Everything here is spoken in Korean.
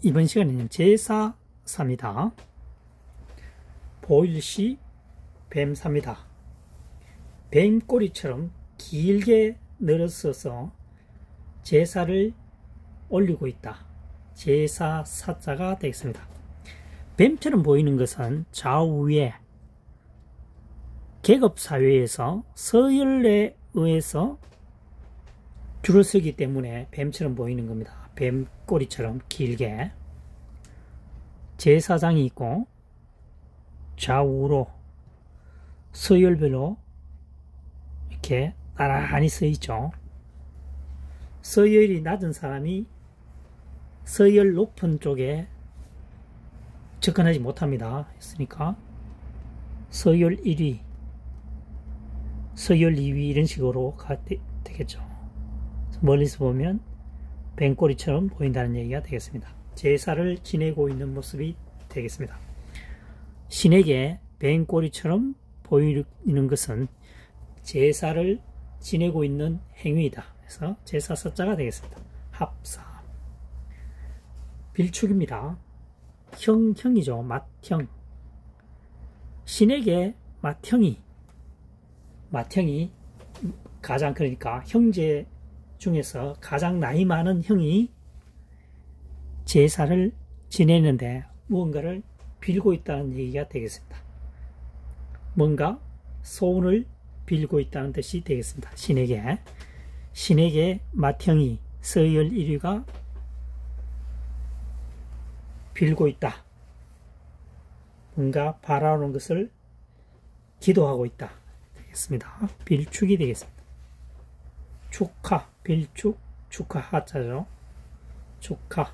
이번 시간에는 제사사입니다. 보일시 뱀사입니다. 뱀꼬리처럼 길게 늘어서서 제사를 올리고 있다. 제사 사자가 되겠습니다. 뱀처럼 보이는 것은 좌우에 계급사회에서 서열에 의해서 줄을 서기 때문에 뱀처럼 보이는 겁니다. 뱀 꼬리처럼 길게 제사장이 있고 좌우로 서열별로 이렇게 나란히 서 있죠. 서열이 낮은 사람이 서열 높은 쪽에 접근하지 못합니다. 했으니까 서열 1위, 서열 2위 이런 식으로 가, 되겠죠. 멀리서 보면 뱀꼬리처럼 보인다는 얘기가 되겠습니다. 제사를 지내고 있는 모습이 되겠습니다. 신에게 뱀꼬리처럼 보이는 것은 제사를 지내고 있는 행위이다. 그래서 제사 서자가 되겠습니다. 합사 빌축입니다. 형, 형이죠. 맏형 신에게 맏형이 맏형이 가장 그러니까 형제 중에서 가장 나이 많은 형이 제사를 지내는데 무언가를 빌고 있다는 얘기가 되겠습니다. 뭔가 소원을 빌고 있다는 뜻이 되겠습니다. 신에게 신에게 맏형이 서열 1위가 빌고 있다. 뭔가 바라오는 것을 기도하고 있다. 되겠습니다. 빌축이 되겠습니다. 축하, 빌축, 축하 하자죠. 축하.